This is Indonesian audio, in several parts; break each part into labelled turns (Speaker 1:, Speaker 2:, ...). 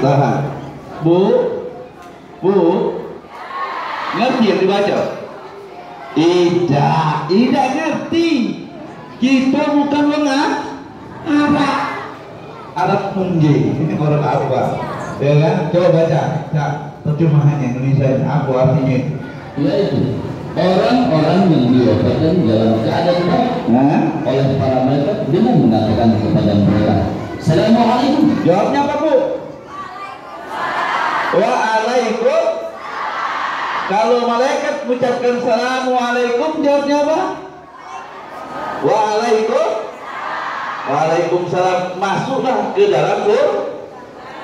Speaker 1: Tahan. Bu, bu, ngerti yang dibaca? Tidak, tidak ngerti. Kita bukan orang Arab. Arab mungge. Ini orang apa? Ya kan? Coba baca. Nah, terjemahannya Indonesia apa artinya?
Speaker 2: yaitu orang-orang yang diwafatkan dalam keadaan baik
Speaker 1: Nah,
Speaker 2: oleh para malaikat dengan mengatakan kepada mereka Assalamualaikum
Speaker 1: jawabnya apa bu? Waalaikum. Kalau malaikat mengucapkan Assalamualaikum jawabnya apa? Waalaikum. Waalaikumsalam. Masuklah ke dalam sur-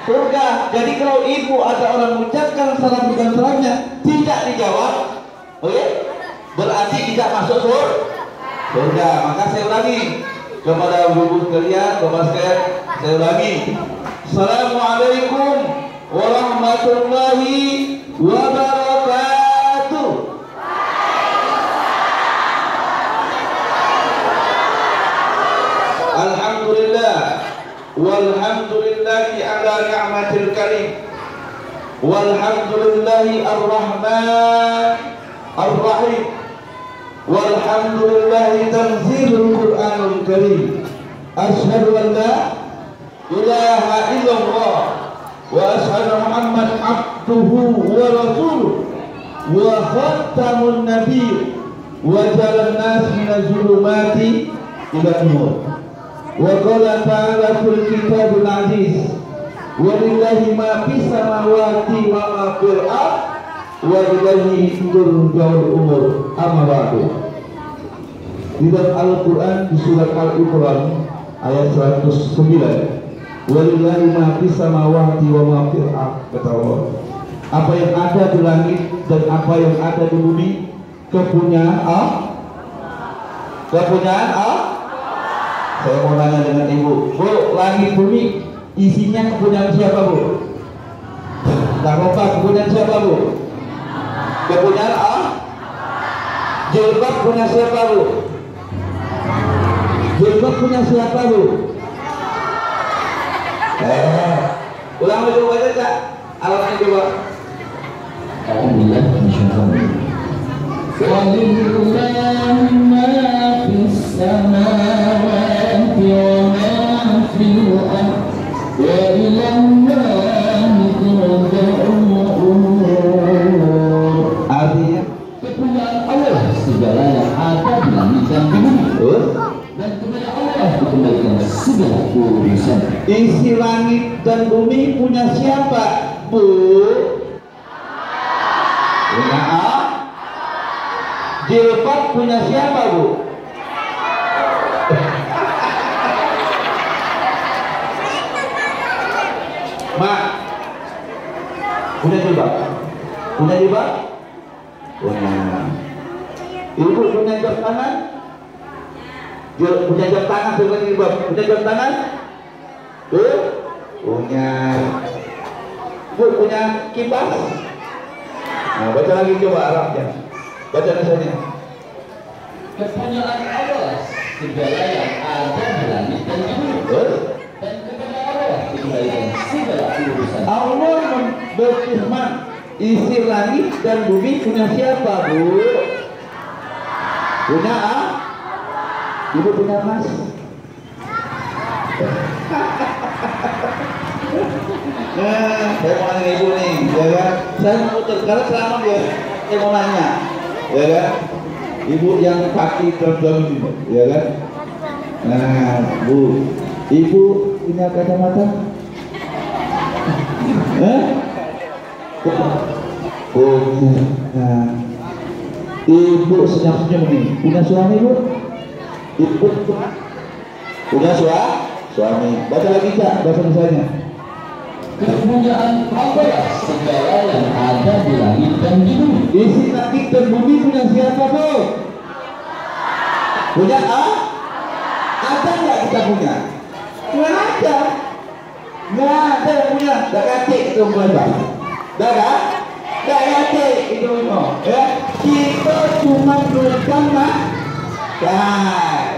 Speaker 1: surga. Jadi kalau ibu ada orang mengucapkan salam bukan salamnya tidak dijawab, oke? Berarti tidak masuk sur surga. Maka saya ulangi kepada ibu sekalian, kepada sekalian, saya ulangi. Assalamualaikum warahmatullahi wabarakatuh. Alhamdulillah Walhamdulillahi ala ni'matil karim Walhamdulillahi ar-Rahman الرحيم. والحمد لله تنزيل القرآن الكريم. أشهد أن لا إله إلا الله وأشهد محمد عبده ورسوله. وختم النبي وجعل الناس من الظلمات إلى النور. وقال تعالى في الكتاب العزيز ولله ما في السماوات وما في الأرض wa ilaihi turja'ul umur amma ba'du di dalam Al-Qur'an di surat Al-Imran ayat 109 walillahi mati sama samawati wa mafir kata Allah. Apa yang ada di langit dan apa yang ada di bumi kepunyaan Allah. Kepunyaan Allah. Saya mau tanya dengan ibu bu langit bumi isinya kepunyaan siapa bu? Nah, kepunyaan siapa bu? Kepunyaan Allah? Jilbab punya siapa bu? Jilbab punya siapa bu? Eh, ulang dulu baca cak. Alatnya coba.
Speaker 2: Alhamdulillah Insyaallah ولله ما في السماوات وما في الأرض وإلى الله di bumi
Speaker 1: oh,
Speaker 2: dan kepada Allah dikembalikan segala urusan.
Speaker 1: isi langit dan bumi punya siapa bu? Punya Allah. Jilbab punya siapa bu? Mak, punya jilbab? Punya jilbab? Punya. Ibu punya jilbab tangan? Punya jilbab tangan bukan jilbab. Punya jilbab tangan? Bu? Punya. Bu punya kipas? Nah, baca lagi coba Arabnya. Baca nasanya.
Speaker 2: Kepunyaan Allah segala yang ada di langit dan di bumi dan kepada Allah dikembalikan segala urusan.
Speaker 1: Allah berfirman, isi langit dan bumi punya siapa, Bu? Punya A? Ibu punya emas? Nah, saya mau nanya ibu nih, ya kan? Saya mau karena selama dia, saya mau nanya, ya kan? Ibu yang kaki terjun ini, ya kan? Nah, Bu, ibu punya kacamata? Eh? Punya. Nah, ibu senyum-senyum nih. Punya suami bu? Ibu punya suami? Suami. Baca lagi cak bahasa misalnya.
Speaker 2: Kepunyaan Allah segala yang ada di langit dan di bumi
Speaker 1: Isi langit dan bumi punya siapa bu? Punya A? Ada nggak kita punya? Nggak ada. Nggak ada yang punya. Nggak katik itu mulai bang. Nggak kan? kayak itu ya kita cuma berikan mak dah